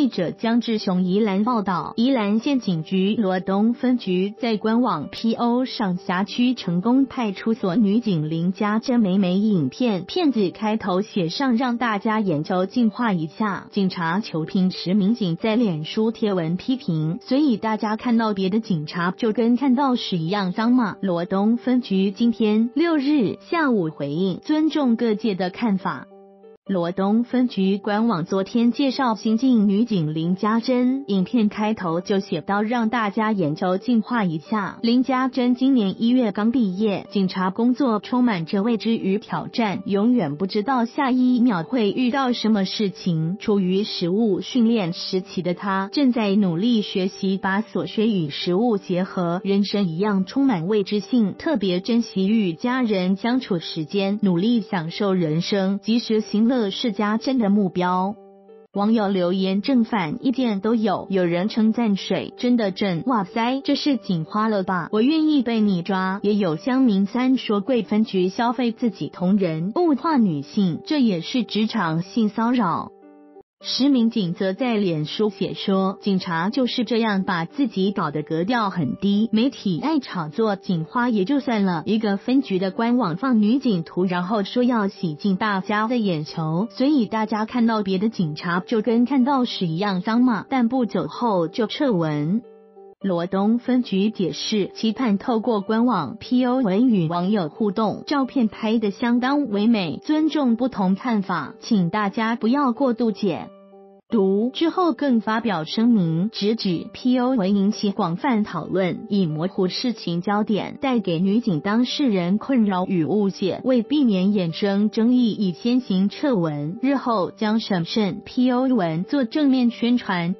记者江志雄宜兰报道，宜兰县警局罗东分局在官网 PO 上辖区成功派出所女警林家珍美美影片，片子开头写上让大家研究净化一下。警察求平时民警在脸书贴文批评，所以大家看到别的警察就跟看到屎一样脏吗？罗东分局今天六日下午回应，尊重各界的看法。罗东分局官网昨天介绍新晋女警林家珍，影片开头就写到让大家眼球净化一下。林家珍今年一月刚毕业，警察工作充满着未知与挑战，永远不知道下一秒会遇到什么事情。处于实务训练时期的她，正在努力学习，把所学与实务结合，人生一样充满未知性，特别珍惜与家人相处时间，努力享受人生，及时行乐。世家真的目标。网友留言正反意见都有，有人称赞水真的正，哇塞，这是警花了吧？我愿意被你抓。也有乡民三说贵分局消费自己同人，物化女性，这也是职场性骚扰。实民警则在脸书写说，警察就是这样把自己搞得格调很低。媒体爱炒作警花也就算了，一个分局的官网放女警图，然后说要洗净大家的眼球，所以大家看到别的警察就跟看到屎一样脏嘛。但不久后就撤文。罗东分局解释，期盼透过官网 PO 文与网友互动，照片拍得相当唯美，尊重不同看法，请大家不要过度解读。之后更发表声明，直指 PO 文引起广泛讨论，以模糊事情焦点，带给女警当事人困扰与误解。为避免衍生争议，已先行撤文，日后将审慎 PO 文做正面宣传。